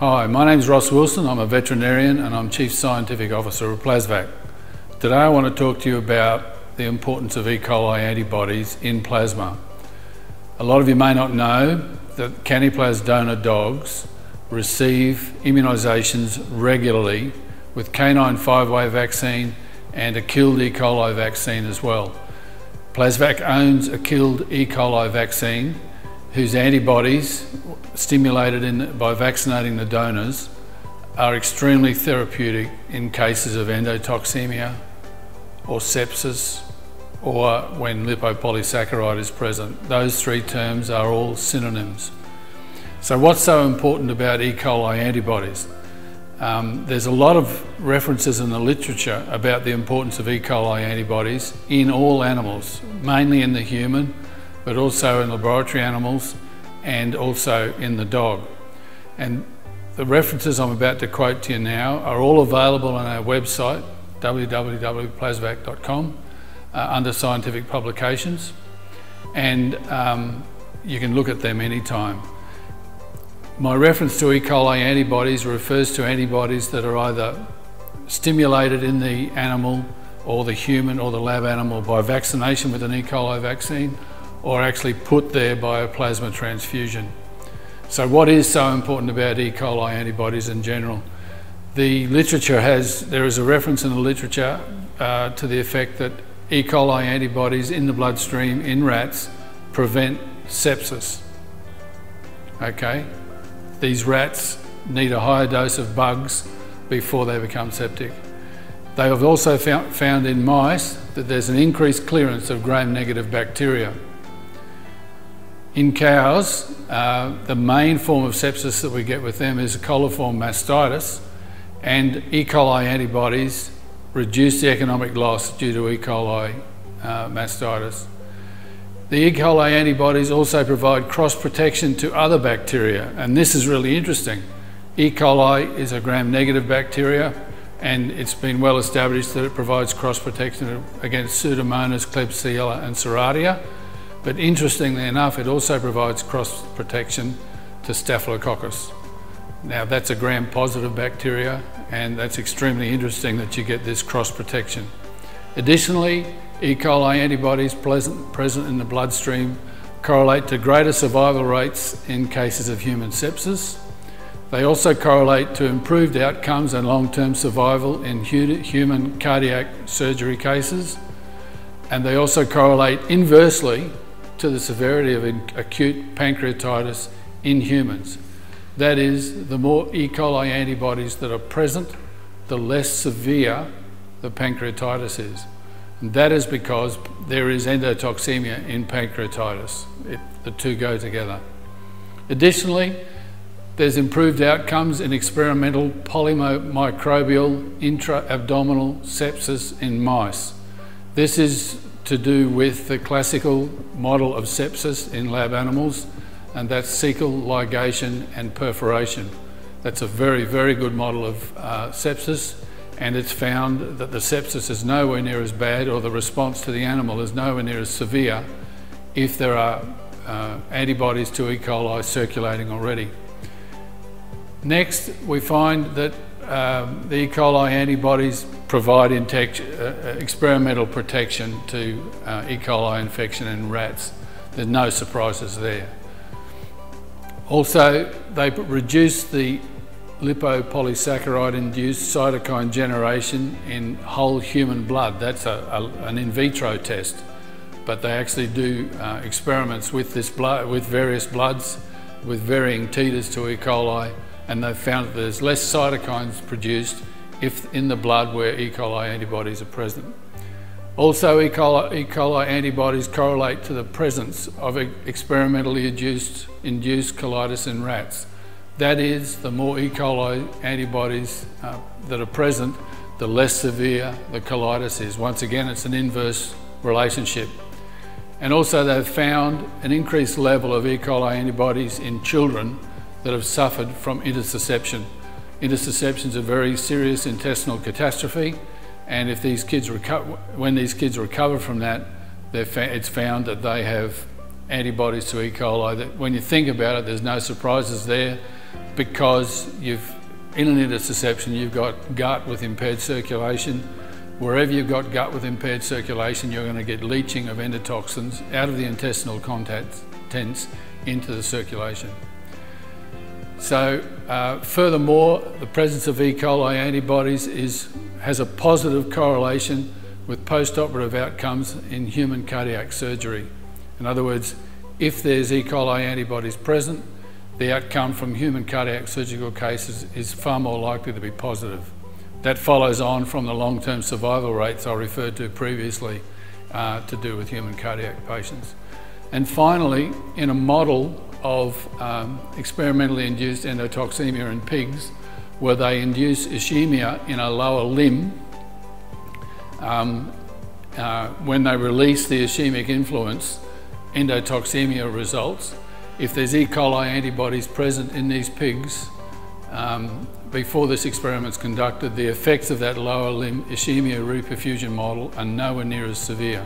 Hi, my name is Ross Wilson. I'm a veterinarian and I'm Chief Scientific Officer of Plasvacc. Today I want to talk to you about the importance of E. coli antibodies in plasma. A lot of you may not know that Caniplas donor dogs receive immunisations regularly with canine five-way vaccine and a killed E. coli vaccine as well. Plasvacc owns a killed E. coli vaccine whose antibodies stimulated in, by vaccinating the donors are extremely therapeutic in cases of endotoxemia or sepsis or when lipopolysaccharide is present. Those three terms are all synonyms. So what's so important about E. coli antibodies? Um, there's a lot of references in the literature about the importance of E. coli antibodies in all animals, mainly in the human, but also in laboratory animals and also in the dog. And the references I'm about to quote to you now are all available on our website, www.plasvacc.com, uh, under scientific publications, and um, you can look at them anytime. My reference to E. coli antibodies refers to antibodies that are either stimulated in the animal or the human or the lab animal by vaccination with an E. coli vaccine or actually put there by a plasma transfusion. So what is so important about E. coli antibodies in general? The literature has, there is a reference in the literature uh, to the effect that E. coli antibodies in the bloodstream in rats prevent sepsis. Okay? These rats need a higher dose of bugs before they become septic. They have also found, found in mice that there's an increased clearance of gram-negative bacteria. In cows, uh, the main form of sepsis that we get with them is coliform mastitis, and E. coli antibodies reduce the economic loss due to E. coli uh, mastitis. The E. coli antibodies also provide cross protection to other bacteria, and this is really interesting. E. coli is a gram-negative bacteria, and it's been well established that it provides cross protection against Pseudomonas, Klebsiella, and Serratia. But interestingly enough, it also provides cross protection to Staphylococcus. Now that's a gram-positive bacteria, and that's extremely interesting that you get this cross protection. Additionally, E. coli antibodies present, present in the bloodstream correlate to greater survival rates in cases of human sepsis. They also correlate to improved outcomes and long-term survival in human cardiac surgery cases. And they also correlate inversely to the severity of acute pancreatitis in humans. That is, the more E. coli antibodies that are present, the less severe the pancreatitis is. And that is because there is endotoxemia in pancreatitis. It, the two go together. Additionally, there's improved outcomes in experimental polymicrobial intra-abdominal sepsis in mice. This is to do with the classical model of sepsis in lab animals, and that's cecal ligation and perforation. That's a very, very good model of uh, sepsis and it's found that the sepsis is nowhere near as bad or the response to the animal is nowhere near as severe if there are uh, antibodies to E. coli circulating already. Next, we find that um, the E. coli antibodies provide uh, uh, experimental protection to uh, E. coli infection in rats. There's no surprises there. Also, they reduce the lipopolysaccharide-induced cytokine generation in whole human blood. That's a, a, an in vitro test, but they actually do uh, experiments with this blood, with various bloods, with varying titers to E. coli, and they've found that there's less cytokines produced if in the blood where E. coli antibodies are present. Also, E. coli, e. coli antibodies correlate to the presence of experimentally induced, induced colitis in rats. That is, the more E. coli antibodies uh, that are present, the less severe the colitis is. Once again, it's an inverse relationship. And also they've found an increased level of E. coli antibodies in children that have suffered from intussusception. Intussusception is a very serious intestinal catastrophe, and if these kids when these kids recover from that, it's found that they have antibodies to E. coli. That when you think about it, there's no surprises there because you've in an intussusception you've got gut with impaired circulation. Wherever you've got gut with impaired circulation, you're going to get leaching of endotoxins out of the intestinal contents into the circulation. So, uh, furthermore, the presence of E. coli antibodies is, has a positive correlation with post-operative outcomes in human cardiac surgery. In other words, if there's E. coli antibodies present, the outcome from human cardiac surgical cases is far more likely to be positive. That follows on from the long-term survival rates I referred to previously uh, to do with human cardiac patients. And finally, in a model of um, experimentally induced endotoxemia in pigs, where they induce ischemia in a lower limb, um, uh, when they release the ischemic influence, endotoxemia results. If there's E. coli antibodies present in these pigs, um, before this experiment is conducted, the effects of that lower limb ischemia reperfusion model are nowhere near as severe.